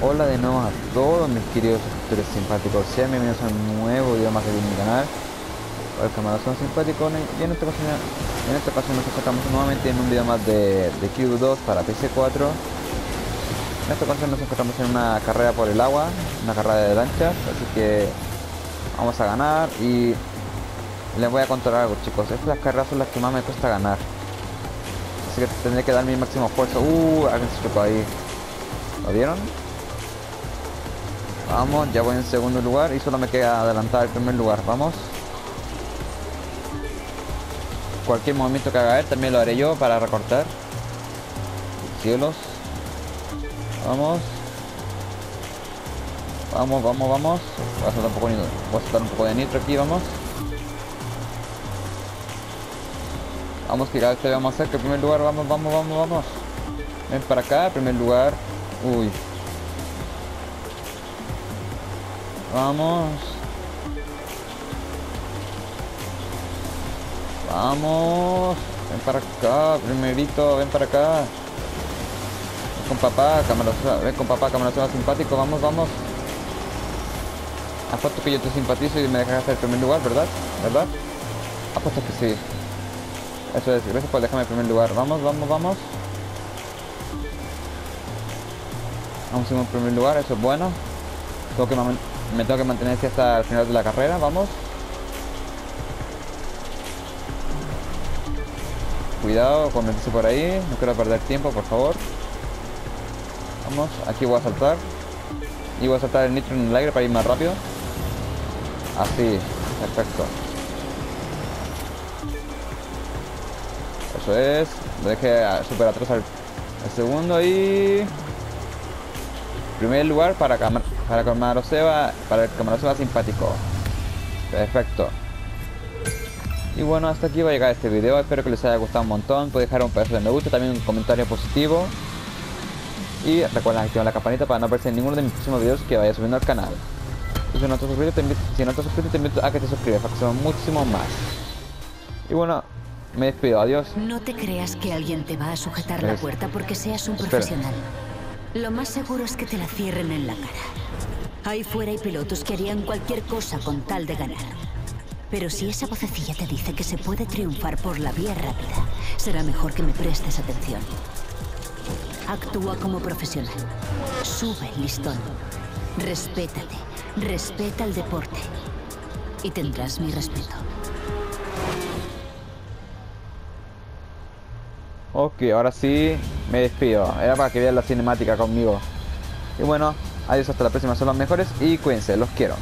Hola de nuevo a todos mis queridos suscriptores simpáticos, sean bienvenidos a un nuevo video más de mi canal. Hola camaradas, son simpáticos y en esta ocasión, en esta ocasión nos encontramos nuevamente en un video más de, de Q2 para PC4 En esta ocasión nos encontramos en una carrera por el agua, una carrera de lanchas, así que vamos a ganar y les voy a contar algo chicos, estas carreras son las que más me cuesta ganar. Así que tendré que dar mi máximo esfuerzo, uh, alguien se chocó ahí. ¿Lo vieron? Vamos, ya voy en segundo lugar y solo me queda adelantar el primer lugar. Vamos. Cualquier movimiento que haga él también lo haré yo para recortar. Cielos. Vamos. Vamos, vamos, vamos. Voy a soltar un poco de, a nitro aquí, vamos. Vamos que vamos cerca el primer lugar. Vamos, vamos, vamos, vamos. Ven para acá, primer lugar. Uy, Vamos. Vamos. Ven para acá, primerito, ven para acá. Ven con papá, cámara, ven con papá, cámara simpático, vamos, vamos. Apuesto que yo te simpatizo y me dejas hacer el primer lugar, ¿verdad? ¿Verdad? Apuesto que sí. Eso es, gracias por dejarme el primer lugar. Vamos, vamos, vamos. Vamos en primer lugar, eso es bueno. Tengo que me tengo que mantener hasta el final de la carrera, vamos. Cuidado con meterse por ahí, no quiero perder tiempo, por favor. Vamos, aquí voy a saltar. Y voy a saltar el nitro en el aire para ir más rápido. Así, perfecto. Eso es. Lo dejé super atrás al, segundo y... Primer lugar para cámara para el Seba, para el Seba simpático. Perfecto. Y bueno, hasta aquí va a llegar este video. Espero que les haya gustado un montón. Pueden dejar un pedazo de me gusta, también un comentario positivo. Y recuerden activar la campanita para no perderse ninguno de mis próximos videos que vaya subiendo al canal. Y si no te has suscrito, te invito, si no suscrito, te invito a que te suscribas para que seamos muchísimo más. Y bueno, me despido. Adiós. No te creas que alguien te va a sujetar la puerta porque seas un profesional. Lo más seguro es que te la cierren en la cara. Ahí fuera hay pilotos que harían cualquier cosa con tal de ganar. Pero si esa vocecilla te dice que se puede triunfar por la vía rápida, será mejor que me prestes atención. Actúa como profesional. Sube el listón. Respétate. Respeta el deporte. Y tendrás mi respeto. Ok, ahora sí me despido. Era para que vean la cinemática conmigo. Y bueno, Adiós, hasta la próxima, son los mejores y cuídense, los quiero.